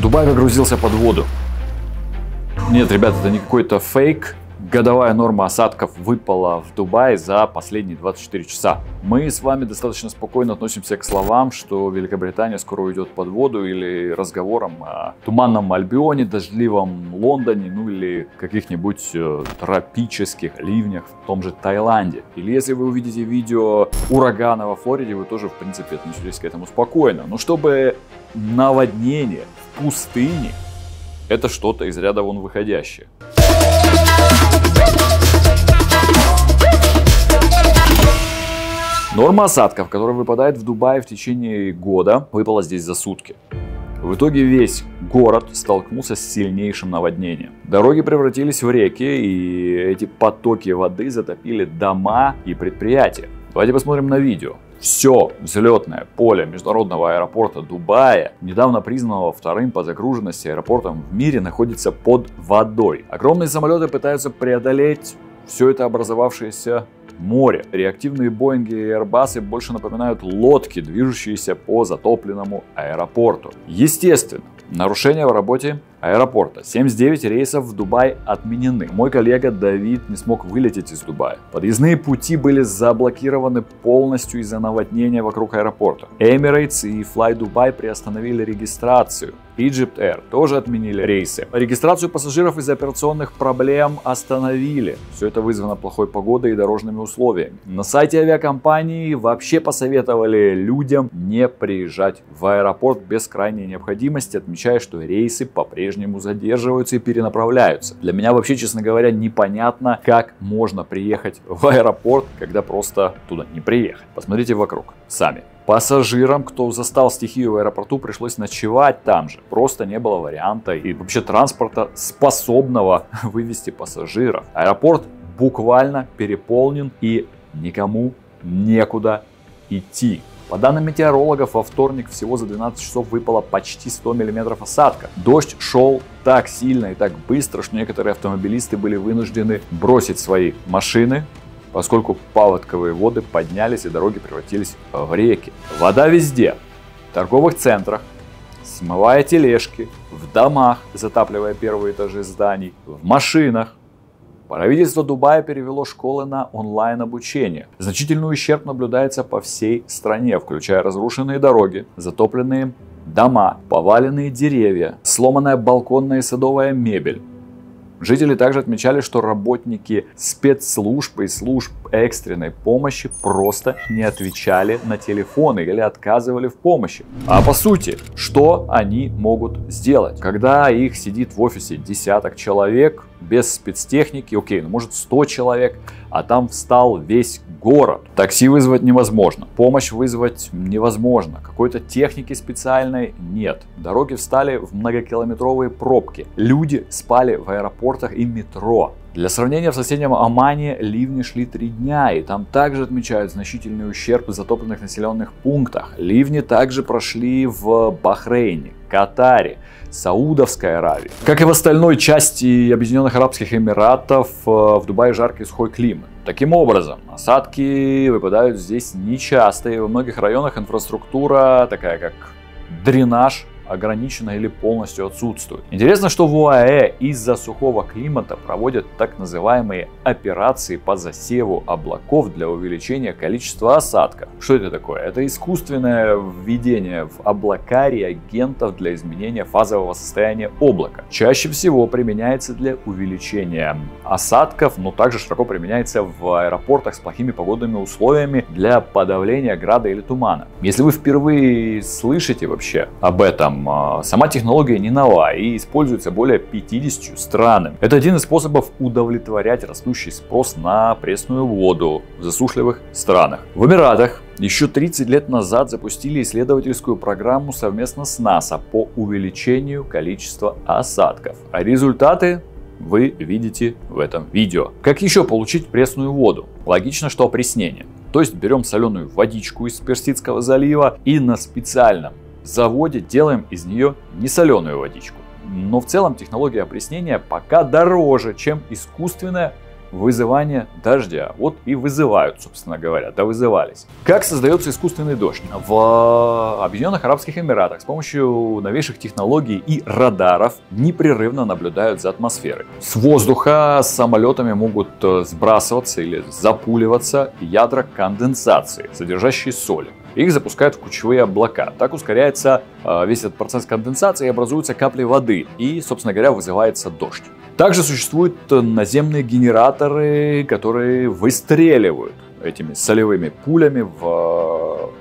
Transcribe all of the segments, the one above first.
Дубай погрузился под воду. Нет, ребят, это не какой-то фейк. Годовая норма осадков выпала в Дубае за последние 24 часа. Мы с вами достаточно спокойно относимся к словам, что Великобритания скоро уйдет под воду или разговорам о туманном Альбионе, дождливом Лондоне, ну или каких-нибудь э, тропических ливнях в том же Таиланде. Или если вы увидите видео урагана во Флориде, вы тоже в принципе относитесь к этому спокойно. Но чтобы наводнение в пустыне это что-то из ряда вон выходящее. Норма осадков, которая выпадает в Дубае в течение года, выпала здесь за сутки. В итоге весь город столкнулся с сильнейшим наводнением. Дороги превратились в реки, и эти потоки воды затопили дома и предприятия. Давайте посмотрим на видео. Все взлетное поле международного аэропорта Дубая, недавно признанного вторым по загруженности аэропортом в мире, находится под водой. Огромные самолеты пытаются преодолеть все это образовавшееся море. Реактивные Боинги и Airbus больше напоминают лодки, движущиеся по затопленному аэропорту. Естественно, нарушения в работе аэропорта. 79 рейсов в Дубай отменены. Мой коллега Давид не смог вылететь из Дубая. Подъездные пути были заблокированы полностью из-за наводнения вокруг аэропорта. Emirates и Fly Dubai приостановили регистрацию. Egypt Air тоже отменили рейсы. Регистрацию пассажиров из-за операционных проблем остановили. Все это вызвано плохой погодой и дорожными условиями. На сайте авиакомпании вообще посоветовали людям не приезжать в аэропорт без крайней необходимости, отмечая, что рейсы по-прежнему по-прежнему задерживаются и перенаправляются. Для меня вообще, честно говоря, непонятно, как можно приехать в аэропорт, когда просто туда не приехать. Посмотрите вокруг сами. Пассажирам, кто застал стихию в аэропорту, пришлось ночевать там же. Просто не было варианта и вообще транспорта, способного вывести пассажиров. Аэропорт буквально переполнен и никому некуда идти. По данным метеорологов, во вторник всего за 12 часов выпало почти 100 мм осадка. Дождь шел так сильно и так быстро, что некоторые автомобилисты были вынуждены бросить свои машины, поскольку паводковые воды поднялись и дороги превратились в реки. Вода везде. В торговых центрах, смывая тележки, в домах, затапливая первые этажи зданий, в машинах, Правительство Дубая перевело школы на онлайн-обучение. Значительный ущерб наблюдается по всей стране, включая разрушенные дороги, затопленные дома, поваленные деревья, сломанная балконная и садовая мебель. Жители также отмечали, что работники спецслужб и служб экстренной помощи просто не отвечали на телефоны или отказывали в помощи. А по сути, что они могут сделать? Когда их сидит в офисе десяток человек, без спецтехники, окей, ну может 100 человек, а там встал весь город. Такси вызвать невозможно, помощь вызвать невозможно, какой-то техники специальной нет. Дороги встали в многокилометровые пробки, люди спали в аэропортах и метро. Для сравнения, в соседнем Омане ливни шли три дня, и там также отмечают значительный ущерб в затопленных населенных пунктах. Ливни также прошли в Бахрейне, Катаре, Саудовской Аравии. Как и в остальной части Объединенных Арабских Эмиратов, э, в Дубае жаркий сухой климат. Таким образом, осадки выпадают здесь нечасто, и во многих районах инфраструктура, такая как дренаж, ограничена или полностью отсутствует. Интересно, что в УАЭ из-за сухого климата проводят так называемые операции по засеву облаков для увеличения количества осадков. Что это такое? Это искусственное введение в облака реагентов для изменения фазового состояния облака. Чаще всего применяется для увеличения осадков, но также широко применяется в аэропортах с плохими погодными условиями для подавления града или тумана. Если вы впервые слышите вообще об этом, а, сама технология не нова и используется более 50 странами. Это один из способов удовлетворять растущий спрос на пресную воду в засушливых странах. В Эмиратах еще 30 лет назад запустили исследовательскую программу совместно с НАСА по увеличению количества осадков. А результаты вы видите в этом видео. Как еще получить пресную воду? Логично, что опреснение. То есть берем соленую водичку из Персидского залива и на специальном заводе делаем из нее не соленую водичку. Но в целом технология опреснения пока дороже, чем искусственная вызывания дождя. Вот и вызывают, собственно говоря, да вызывались. Как создается искусственный дождь? В Объединенных Арабских Эмиратах с помощью новейших технологий и радаров непрерывно наблюдают за атмосферой. С воздуха с самолетами могут э, сбрасываться или запуливаться ядра конденсации, содержащие соли. Их запускают в кучевые облака. Так ускоряется э, весь этот процесс конденсации и образуются капли воды. И, собственно говоря, вызывается дождь. Также существуют наземные генераторы, которые выстреливают этими солевыми пулями в э,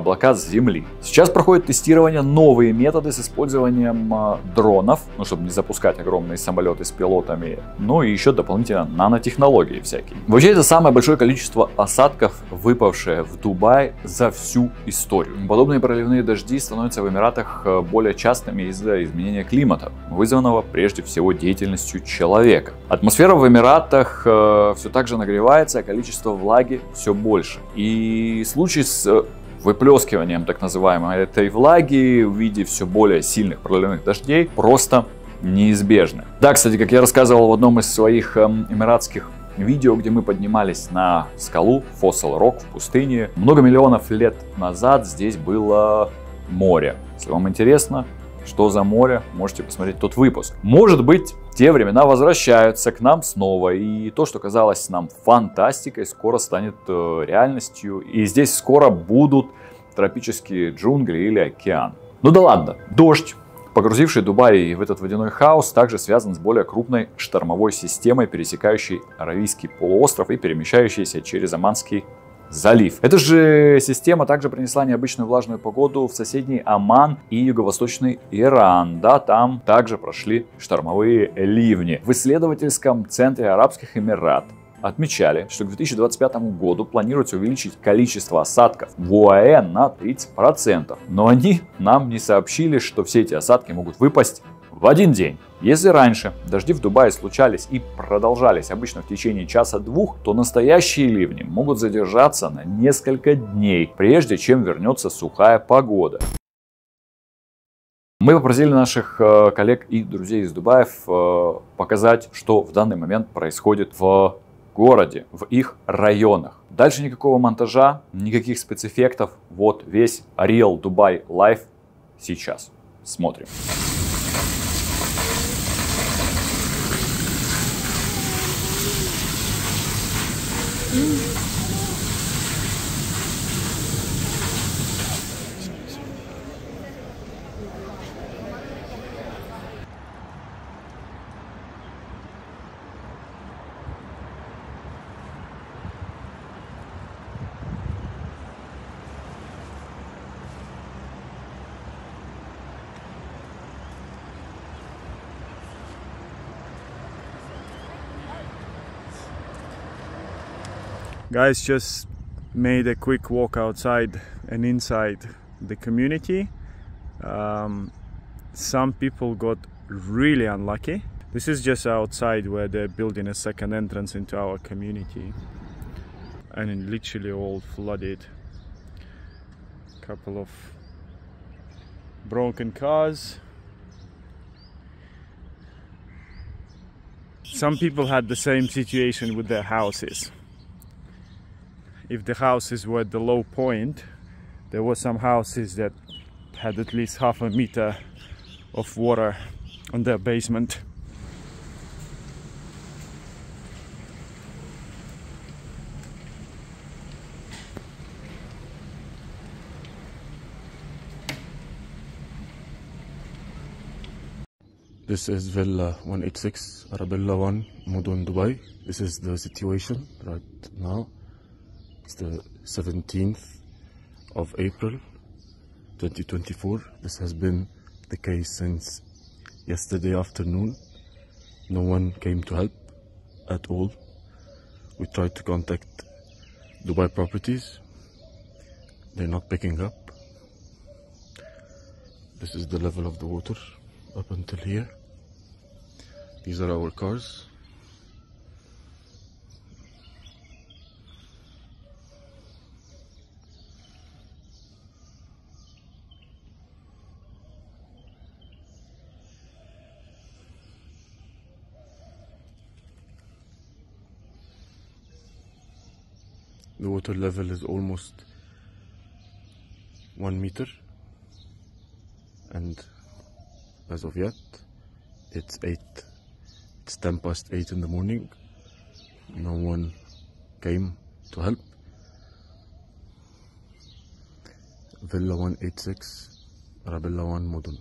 облака с Земли. Сейчас проходит тестирование новые методы с использованием э, дронов, ну, чтобы не запускать огромные самолеты с пилотами, ну и еще дополнительно нанотехнологии всякие. Вообще это самое большое количество осадков, выпавшее в Дубай за всю историю. Подобные проливные дожди становятся в Эмиратах э, более частыми из-за изменения климата, вызванного прежде всего деятельностью человека. Атмосфера в Эмиратах э, все так же нагревается, а количество влаги все больше. И случай с э, выплескиванием так называемой этой влаги в виде все более сильных проливных дождей просто неизбежны. Да, кстати, как я рассказывал в одном из своих эм, эмиратских видео, где мы поднимались на скалу Fossil Rock в пустыне. Много миллионов лет назад здесь было море. Если вам интересно, что за море, можете посмотреть тот выпуск. Может быть, те времена возвращаются к нам снова, и то, что казалось нам фантастикой, скоро станет э, реальностью, и здесь скоро будут тропические джунгли или океан. Ну да ладно, дождь, погрузивший Дубай в этот водяной хаос, также связан с более крупной штормовой системой, пересекающей Аравийский полуостров и перемещающейся через Оманский залив. Эта же система также принесла необычную влажную погоду в соседний Оман и юго-восточный Иран. Да, там также прошли штормовые ливни. В исследовательском центре Арабских Эмират отмечали, что к 2025 году планируется увеличить количество осадков в УАЭ на 30%. Но они нам не сообщили, что все эти осадки могут выпасть в один день. Если раньше дожди в Дубае случались и продолжались обычно в течение часа-двух, то настоящие ливни могут задержаться на несколько дней, прежде чем вернется сухая погода. Мы попросили наших э, коллег и друзей из Дубаев э, показать, что в данный момент происходит в городе, в их районах. Дальше никакого монтажа, никаких спецэффектов. Вот весь Real Dubai Live сейчас. Смотрим. Mm. Guys just made a quick walk outside and inside the community. Um, some people got really unlucky. This is just outside where they're building a second entrance into our community. And it literally all flooded. Couple of broken cars. Some people had the same situation with their houses if the houses were at the low point there were some houses that had at least half a meter of water on their basement This is Villa 186 Arabella 1 Mudun Dubai. This is the situation right now. It's the 17th of April 2024. This has been the case since yesterday afternoon. No one came to help at all. We tried to contact Dubai Properties. They're not picking up. This is the level of the water up until here. These are our cars. Water level is almost one meter and as of yet it's 8 it's 10 past 8 in the morning no one came to help Villa 186 Arabella 1 Mudun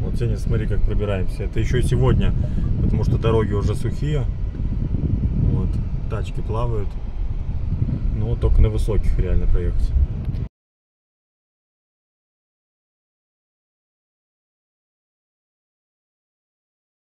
Вот сегодня смотри, как пробираемся. Это еще сегодня, потому что дороги уже сухие. Вот, тачки плавают. Ну, только на высоких реально проехать.